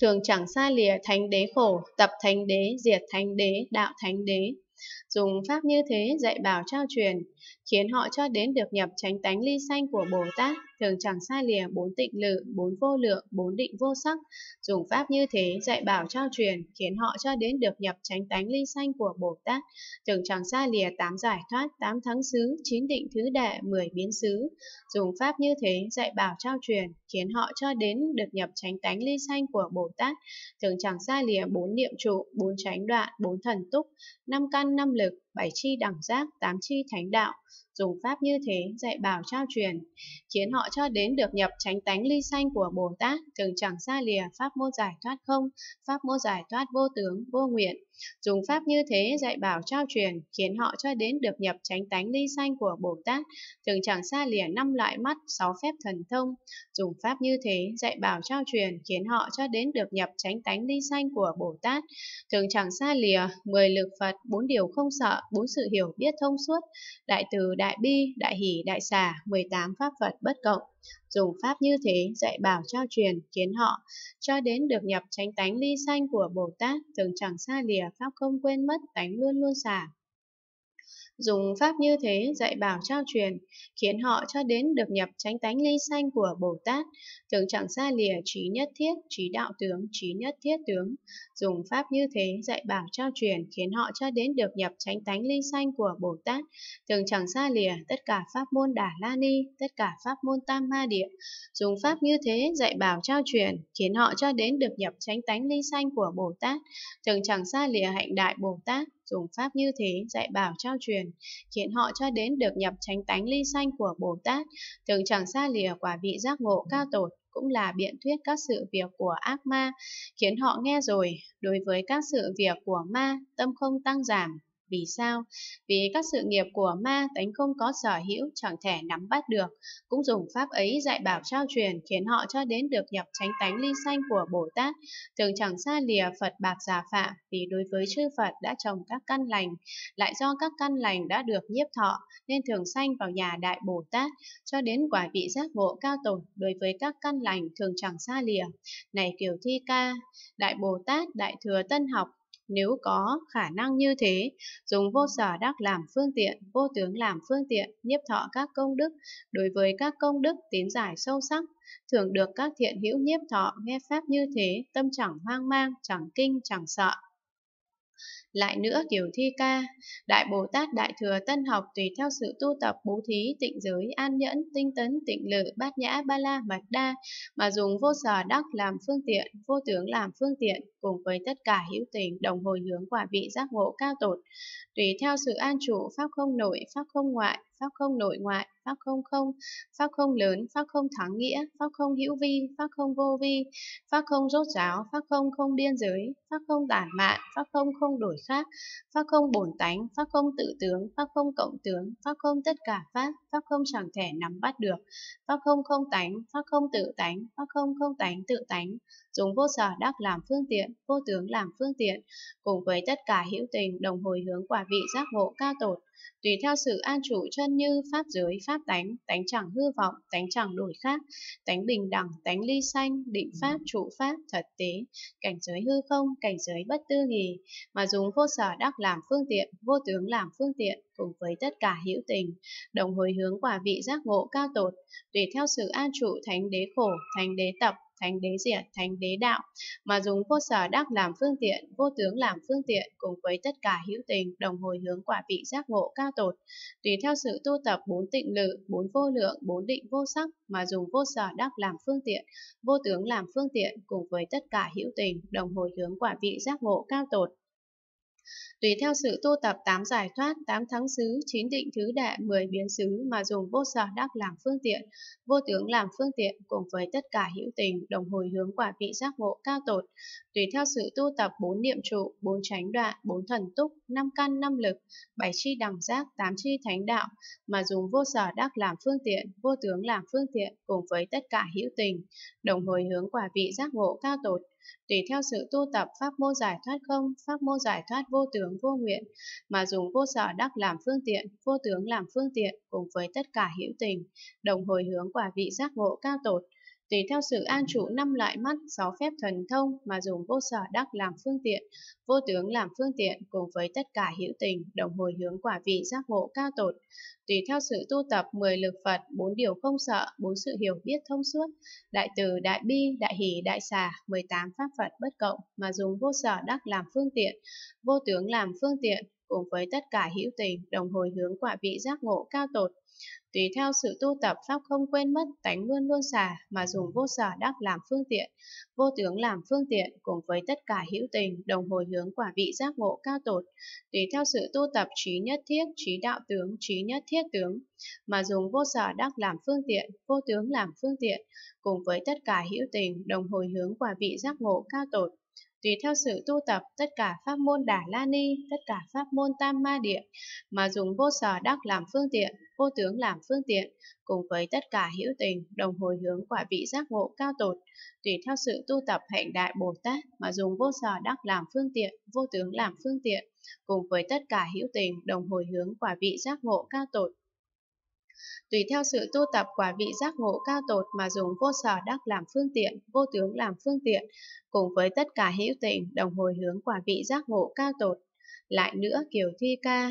thường chẳng xa lìa thánh đế khổ, tập thánh đế, diệt thánh đế, đạo thánh đế. Dùng pháp như thế dạy bảo trao truyền, khiến họ cho đến được nhập tránh tánh ly sanh của Bồ Tát, thường chẳng xa lìa bốn tịnh lự, bốn vô lượng, bốn định vô sắc. Dùng pháp như thế dạy bảo trao truyền, khiến họ cho đến được nhập tránh tánh ly sanh của Bồ Tát, thường chẳng xa lìa tám giải thoát, tám thắng xứ, chín định thứ đệ, mười biến xứ. Dùng pháp như thế dạy bảo trao truyền, khiến họ cho đến được nhập tránh tánh ly sanh của Bồ Tát, thường chẳng xa lìa bốn niệm trụ, bốn chánh đoạn, bốn thần túc, năm căn năm lực, bảy chi đẳng giác, tám chi thánh đạo, dùng pháp như thế dạy bảo trao truyền, khiến họ cho đến được nhập tránh tánh ly sanh của Bồ Tát, thường chẳng xa lìa pháp môn giải thoát không, pháp môn giải thoát vô tướng, vô nguyện. Dùng pháp như thế dạy bảo trao truyền, khiến họ cho đến được nhập tránh tánh ly sanh của Bồ Tát, thường chẳng xa lìa năm loại mắt, sáu phép thần thông. Dùng pháp như thế dạy bảo trao truyền, khiến họ cho đến được nhập tránh tánh ly sanh của Bồ Tát, thường chẳng xa lìa mười lực Phật, bốn điều không sợ, bốn sự hiểu biết thông suốt, đại từ, đại đại bi, đại hỷ, đại xả, 18 pháp Phật bất cộng. Dùng pháp như thế dạy bảo trao truyền khiến họ cho đến được nhập tránh tánh ly sanh của Bồ Tát thường chẳng xa lìa pháp không quên mất tánh luôn luôn xả. Dùng pháp như thế dạy bảo trao truyền, khiến họ cho đến được nhập tránh tánh ly sanh của Bồ Tát, thường chẳng xa lìa trí nhất thiết, trí đạo tướng, trí nhất thiết tướng. Dùng pháp như thế dạy bảo trao truyền, khiến họ cho đến được nhập tránh tánh ly sanh của Bồ Tát, thường chẳng xa lìa tất cả pháp môn Đà La Ni, tất cả pháp môn Tam Ma Địa. Dùng pháp như thế dạy bảo trao truyền, khiến họ cho đến được nhập tránh tánh ly sanh của Bồ Tát, thường chẳng xa lìa hạnh đại Bồ Tát, dùng pháp như thế dạy bảo trao truyền, khiến họ cho đến được nhập tránh tánh ly sanh của Bồ Tát, thường chẳng xa lìa quả vị giác ngộ cao tột, cũng là biện thuyết các sự việc của ác ma, khiến họ nghe rồi, đối với các sự việc của ma, tâm không tăng giảm, vì sao? Vì các sự nghiệp của ma tánh không có sở hữu chẳng thể nắm bắt được, cũng dùng pháp ấy dạy bảo trao truyền khiến họ cho đến được nhập tránh tánh ly sanh của Bồ Tát, thường chẳng xa lìa Phật bạc giả phạm vì đối với chư Phật đã trồng các căn lành, lại do các căn lành đã được nhiếp thọ nên thường sanh vào nhà Đại Bồ Tát, cho đến quả vị giác ngộ cao tột đối với các căn lành thường chẳng xa lìa. Này Kiều Thi Ca, Đại Bồ Tát, Đại Thừa Tân Học, nếu có khả năng như thế, dùng vô sở đắc làm phương tiện, vô tướng làm phương tiện, nhiếp thọ các công đức, đối với các công đức tín giải sâu sắc, thường được các thiện hữu nhiếp thọ nghe pháp như thế, tâm chẳng hoang mang, chẳng kinh, chẳng sợ. Lại nữa kiểu thi ca, Đại Bồ Tát Đại Thừa Tân Học tùy theo sự tu tập bố thí, tịnh giới, an nhẫn, tinh tấn, tịnh lự, bát nhã, ba la, mật đa, mà dùng vô sở đắc làm phương tiện, vô tướng làm phương tiện, cùng với tất cả hữu tình đồng hồi hướng quả vị giác ngộ cao tột, tùy theo sự an trụ, pháp không nội, pháp không ngoại, pháp không nội ngoại, pháp không không, pháp không lớn, pháp không thắng nghĩa, pháp không hữu vi, pháp không vô vi, pháp không rốt ráo, pháp không không biên giới, pháp không tản mạn, pháp không không đổi khác, pháp không bổn tánh, pháp không tự tướng, pháp không cộng tướng, pháp không tất cả pháp, pháp không chẳng thể nắm bắt được, pháp không không tánh, pháp không tự tánh, pháp không không tánh tự tánh, dùng vô sở đắc làm phương tiện, vô tướng làm phương tiện, cùng với tất cả hữu tình đồng hồi hướng quả vị giác ngộ cao tột, tùy theo sự an trụ chân như pháp giới, pháp tánh, tánh chẳng hư vọng, tánh chẳng đổi khác, tánh bình đẳng, tánh ly sanh, định pháp, trụ pháp, thật tế, cảnh giới hư không, cảnh giới bất tư nghì, mà dùng vô sở đắc làm phương tiện, vô tướng làm phương tiện, cùng với tất cả hữu tình, đồng hồi hướng quả vị giác ngộ cao tột, tùy theo sự an trụ thánh đế khổ, thánh đế tập, thánh đế diệt, thánh đế đạo, mà dùng vô sở đắc làm phương tiện, vô tướng làm phương tiện, cùng với tất cả hữu tình, đồng hồi hướng quả vị giác ngộ cao tột, tùy theo sự tu tập bốn tịnh lự, bốn vô lượng, bốn định vô sắc, mà dùng vô sở đắc làm phương tiện, vô tướng làm phương tiện, cùng với tất cả hữu tình, đồng hồi hướng quả vị giác ngộ cao tột tùy theo sự tu tập tám giải thoát, tám thắng xứ, chín định thứ đệ, mười biến xứ mà dùng vô sở đắc làm phương tiện, vô tướng làm phương tiện cùng với tất cả hữu tình đồng hồi hướng quả vị giác ngộ cao tột, tùy theo sự tu tập bốn niệm trụ, bốn chánh đoạn, bốn thần túc, năm căn, năm lực, bảy chi đẳng giác, tám chi thánh đạo mà dùng vô sở đắc làm phương tiện, vô tướng làm phương tiện cùng với tất cả hữu tình đồng hồi hướng quả vị giác ngộ cao tột, tùy theo sự tu tập pháp môn giải thoát không, pháp môn giải thoát vô tướng vô nguyện, mà dùng vô sở đắc làm phương tiện, vô tướng làm phương tiện, cùng với tất cả hữu tình, đồng hồi hướng quả vị giác ngộ cao tột, Tùy theo sự an trụ năm loại mắt, sáu phép thần thông mà dùng vô sở đắc làm phương tiện, vô tướng làm phương tiện cùng với tất cả hữu tình, đồng hồi hướng quả vị giác ngộ cao tột. Tùy theo sự tu tập 10 lực Phật, bốn điều không sợ, bốn sự hiểu biết thông suốt, đại từ, đại bi, đại hỷ, đại xà, 18 pháp Phật bất cộng mà dùng vô sở đắc làm phương tiện, vô tướng làm phương tiện cùng với tất cả hữu tình, đồng hồi hướng quả vị giác ngộ cao tột tùy theo sự tu tập pháp không quên mất tánh luôn luôn xả mà dùng vô sở đắc làm phương tiện, vô tướng làm phương tiện cùng với tất cả hữu tình đồng hồi hướng quả vị giác ngộ cao tột, tùy theo sự tu tập trí nhất thiết, trí đạo tướng, trí nhất thiết tướng mà dùng vô sở đắc làm phương tiện, vô tướng làm phương tiện cùng với tất cả hữu tình đồng hồi hướng quả vị giác ngộ cao tột tùy theo sự tu tập tất cả pháp môn Đà La Ni, tất cả pháp môn Tam Ma Địa, mà dùng vô sở đắc làm phương tiện, vô tướng làm phương tiện, cùng với tất cả hữu tình, đồng hồi hướng quả vị giác ngộ cao tột, tùy theo sự tu tập hạnh đại Bồ Tát mà dùng vô sở đắc làm phương tiện, vô tướng làm phương tiện, cùng với tất cả hữu tình, đồng hồi hướng quả vị giác ngộ cao tột tùy theo sự tu tập quả vị giác ngộ cao tột mà dùng vô sở đắc làm phương tiện, vô tướng làm phương tiện, cùng với tất cả hữu tình đồng hồi hướng quả vị giác ngộ cao tột. Lại nữa kiểu thi ca,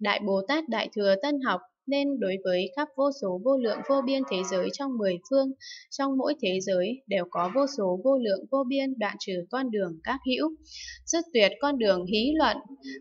Đại Bồ Tát Đại Thừa Tân học nên đối với khắp vô số vô lượng vô biên thế giới trong mười phương, trong mỗi thế giới đều có vô số vô lượng vô biên đoạn trừ con đường các hữu, dứt tuyệt con đường hí luận,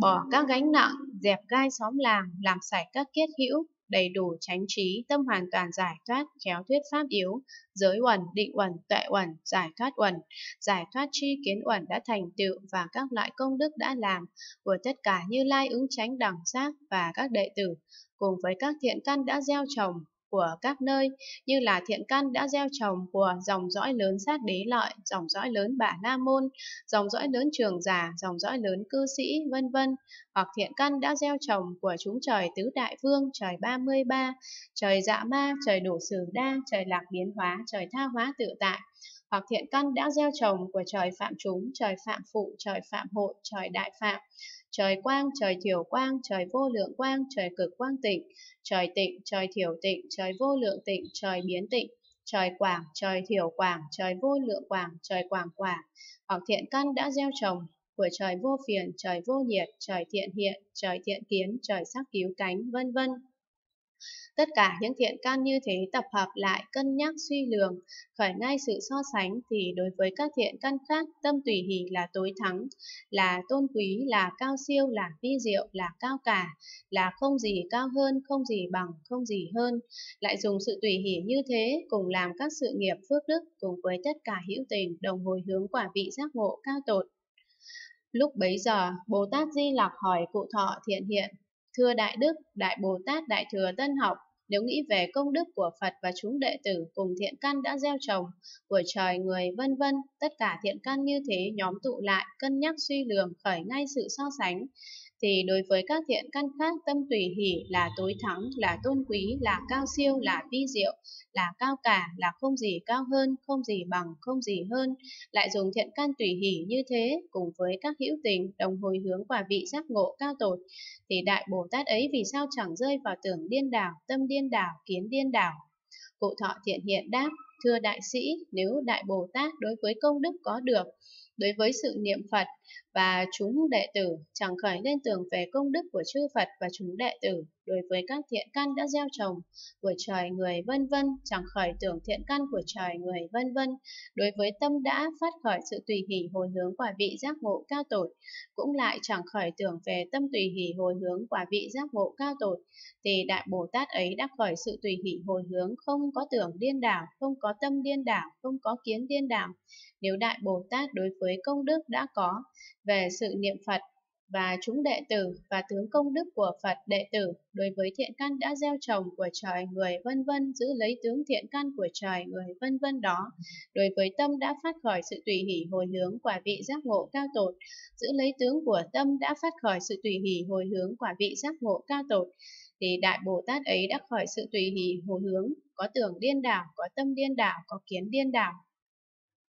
bỏ các gánh nặng, dẹp gai xóm làng, làm sạch các kiết hữu, đầy đủ tránh trí, tâm hoàn toàn giải thoát, khéo thuyết pháp yếu, giới uẩn, định uẩn, tuệ uẩn, giải thoát uẩn, giải thoát tri kiến uẩn đã thành tựu và các loại công đức đã làm của tất cả như lai ứng tránh đẳng giác và các đệ tử, cùng với các thiện căn đã gieo trồng của các nơi như là thiện căn đã gieo trồng của dòng dõi lớn sát đế lợi, dòng dõi lớn bả la môn, dòng dõi lớn trường giả, dòng dõi lớn cư sĩ, vân vân. Hoặc thiện căn đã gieo trồng của chúng trời tứ đại vương, trời 33, trời dạ ma, trời đủ sử đa, trời lạc biến hóa, trời tha hóa tự tại, hoặc thiện căn đã gieo trồng của trời phạm chúng, trời phạm phụ, trời phạm hội, trời đại phạm, trời quang, trời thiểu quang, trời vô lượng quang, trời cực quang tịnh, trời tịnh, trời thiểu tịnh, trời vô lượng tịnh, trời biến tịnh, trời quảng, trời thiểu quảng, trời vô lượng quảng, trời quảng quả hoặc thiện căn đã gieo trồng của trời vô phiền, trời vô nhiệt, trời thiện hiện, trời thiện kiến, trời sắc cứu cánh, vân vân. Tất cả những thiện căn như thế tập hợp lại cân nhắc suy lường, khởi ngay sự so sánh thì đối với các thiện căn khác tâm tùy hỷ là tối thắng, là tôn quý, là cao siêu, là vi diệu, là cao cả, là không gì cao hơn, không gì bằng, không gì hơn. Lại dùng sự tùy hỷ như thế cùng làm các sự nghiệp phước đức cùng với tất cả hữu tình đồng hồi hướng quả vị giác ngộ cao tột. Lúc bấy giờ, Bồ Tát Di Lặc hỏi cụ thọ thiện hiện, Thưa Đại Đức, Đại Bồ Tát Đại Thừa Tân Học, nếu nghĩ về công đức của Phật và chúng đệ tử cùng thiện căn đã gieo trồng, của trời người vân vân, tất cả thiện căn như thế nhóm tụ lại, cân nhắc suy lường, khởi ngay sự so sánh, thì đối với các thiện căn khác tâm tùy hỷ là tối thắng, là tôn quý, là cao siêu, là vi diệu, là cao cả, là không gì cao hơn, không gì bằng, không gì hơn, lại dùng thiện căn tùy hỷ như thế cùng với các hữu tình đồng hồi hướng quả vị giác ngộ cao tột, thì Đại Bồ Tát ấy vì sao chẳng rơi vào tưởng điên đảo, tâm điên đảo, kiến điên đảo. Cụ thọ thiện hiện đáp, thưa đại sĩ, nếu Đại Bồ Tát đối với công đức có được, đối với sự niệm Phật và chúng đệ tử, chẳng khởi lên tưởng về công đức của chư Phật và chúng đệ tử. Đối với các thiện căn đã gieo trồng của trời người vân vân, chẳng khởi tưởng thiện căn của trời người vân vân. Đối với tâm đã phát khởi sự tùy hỷ hồi hướng quả vị giác ngộ cao tội cũng lại chẳng khởi tưởng về tâm tùy hỷ hồi hướng quả vị giác ngộ cao tội thì đại bồ tát ấy đã khởi sự tùy hỷ hồi hướng không có tưởng điên đảo, không có tâm điên đảo, không có kiến điên đảo nếu Đại Bồ Tát đối với công đức đã có về sự niệm Phật và chúng đệ tử và tướng công đức của Phật đệ tử đối với thiện căn đã gieo trồng của trời người vân vân, giữ lấy tướng thiện căn của trời người vân vân đó, đối với tâm đã phát khởi sự tùy hỷ hồi hướng quả vị giác ngộ cao tột, giữ lấy tướng của tâm đã phát khởi sự tùy hỷ hồi hướng quả vị giác ngộ cao tột, thì đại bồ tát ấy đã khởi sự tùy hỷ hồi hướng, có tưởng điên đảo, có tâm điên đảo, có kiến điên đảo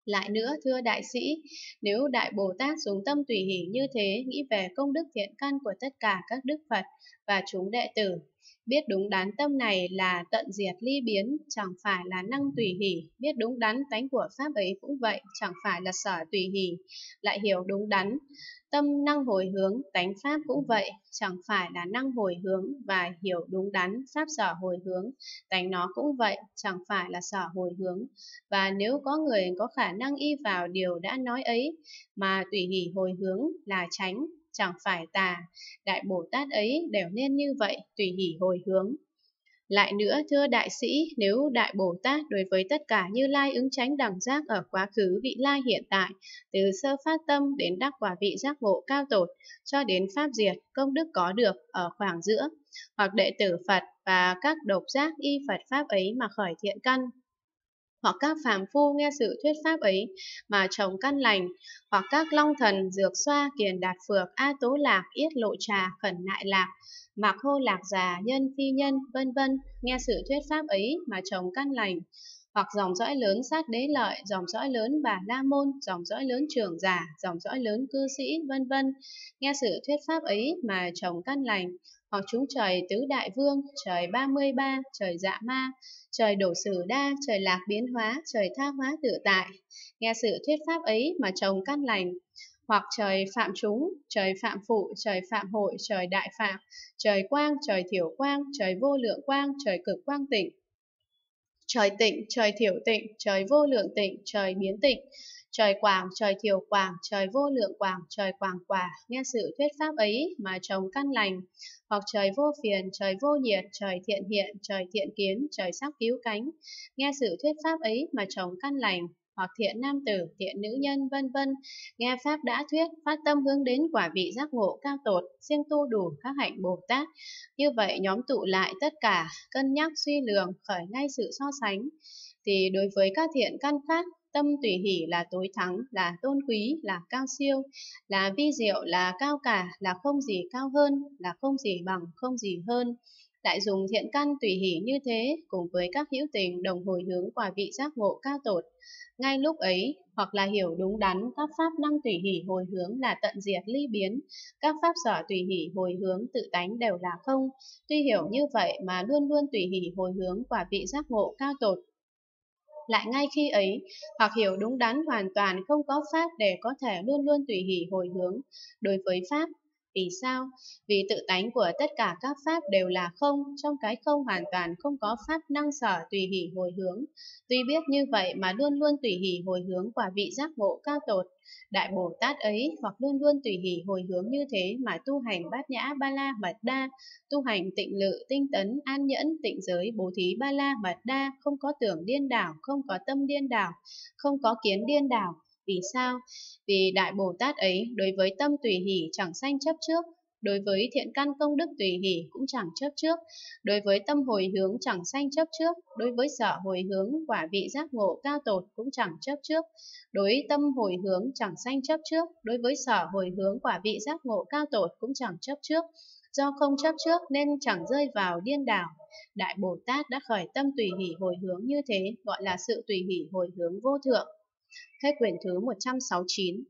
lại nữa, thưa đại sĩ, nếu Đại Bồ Tát dùng tâm tùy hỷ như thế, nghĩ về công đức thiện căn của tất cả các đức Phật và chúng đệ tử, Biết đúng đắn tâm này là tận diệt ly biến, chẳng phải là năng tùy hỷ. Biết đúng đắn tánh của Pháp ấy cũng vậy, chẳng phải là sở tùy hỷ. Lại hiểu đúng đắn, tâm năng hồi hướng, tánh Pháp cũng vậy, chẳng phải là năng hồi hướng và hiểu đúng đắn Pháp sở hồi hướng, tánh nó cũng vậy, chẳng phải là sở hồi hướng. Và nếu có người có khả năng y vào điều đã nói ấy, mà tùy hỷ hồi hướng là tránh, chẳng phải tà, Đại Bồ Tát ấy đều nên như vậy, tùy hỷ hồi hướng. Lại nữa, thưa đại sĩ, nếu Đại Bồ Tát đối với tất cả như lai ứng tránh đẳng giác ở quá khứ vị lai hiện tại, từ sơ phát tâm đến đắc quả vị giác ngộ cao tột, cho đến pháp diệt, công đức có được ở khoảng giữa, hoặc đệ tử Phật và các độc giác y Phật Pháp ấy mà khởi thiện căn, hoặc các phàm phu nghe sự thuyết pháp ấy mà trồng căn lành, hoặc các long thần, dược xoa, kiền đạt phược, a tố lạc, yết lộ trà, khẩn nại lạc, mạc hô lạc già, nhân phi nhân, vân vân, nghe sự thuyết pháp ấy mà trồng căn lành, hoặc dòng dõi lớn sát đế lợi, dòng dõi lớn bà la môn, dòng dõi lớn trưởng giả, dòng dõi lớn cư sĩ, vân vân, nghe sự thuyết pháp ấy mà trồng căn lành, hoặc chúng trời tứ đại vương, trời 33, trời dạ ma, trời đổ sử đa, trời lạc biến hóa, trời tha hóa tự tại. Nghe sự thuyết pháp ấy mà trồng căn lành, hoặc trời phạm chúng, trời phạm phụ, trời phạm hội, trời đại phạm, trời quang, trời thiểu quang, trời vô lượng quang, trời cực quang tịnh, trời tịnh, trời thiểu tịnh, trời vô lượng tịnh, trời biến tịnh, trời quảng, trời thiểu quảng, trời vô lượng quảng, trời quảng quả, nghe sự thuyết pháp ấy mà trồng căn lành, hoặc trời vô phiền, trời vô nhiệt, trời thiện hiện, trời thiện kiến, trời sắc cứu cánh, nghe sự thuyết pháp ấy mà trồng căn lành, hoặc thiện nam tử, thiện nữ nhân, vân vân. Nghe Pháp đã thuyết, phát tâm hướng đến quả vị giác ngộ cao tột, siêng tu đủ các hạnh Bồ Tát. Như vậy nhóm tụ lại tất cả, cân nhắc suy lường, khởi ngay sự so sánh. Thì đối với các thiện căn khác, tâm tùy hỷ là tối thắng, là tôn quý, là cao siêu, là vi diệu, là cao cả, là không gì cao hơn, là không gì bằng, không gì hơn. Lại dùng thiện căn tùy hỷ như thế, cùng với các hữu tình đồng hồi hướng quả vị giác ngộ cao tột, ngay lúc ấy, hoặc là hiểu đúng đắn các pháp năng tùy hỷ hồi hướng là tận diệt ly biến, các pháp sở tùy hỷ hồi hướng tự tánh đều là không. Tuy hiểu như vậy mà luôn luôn tùy hỷ hồi hướng quả vị giác ngộ cao tột. Lại ngay khi ấy, hoặc hiểu đúng đắn hoàn toàn không có pháp để có thể luôn luôn tùy hỷ hồi hướng. Đối với pháp vì sao? Vì tự tánh của tất cả các pháp đều là không, trong cái không hoàn toàn không có pháp năng sở tùy hỷ hồi hướng. Tuy biết như vậy mà luôn luôn tùy hỷ hồi hướng quả vị giác ngộ cao tột. Đại Bồ Tát ấy hoặc luôn luôn tùy hỷ hồi hướng như thế mà tu hành bát nhã ba la mật đa, tu hành tịnh lự, tinh tấn, an nhẫn, tịnh giới, bố thí ba la mật đa, không có tưởng điên đảo, không có tâm điên đảo, không có kiến điên đảo, vì sao? Vì Đại Bồ Tát ấy đối với tâm tùy hỷ chẳng sanh chấp trước, đối với thiện căn công đức tùy hỷ cũng chẳng chấp trước, đối với tâm hồi hướng chẳng sanh chấp trước, đối với sở hồi hướng quả vị giác ngộ cao tột cũng chẳng chấp trước, đối tâm hồi hướng chẳng sanh chấp trước, đối với sở hồi hướng quả vị giác ngộ cao tột cũng chẳng chấp trước, do không chấp trước nên chẳng rơi vào điên đảo. Đại Bồ Tát đã khởi tâm tùy hỷ hồi hướng như thế, gọi là sự tùy hỷ hồi hướng vô thượng. Hết quyển thứ 169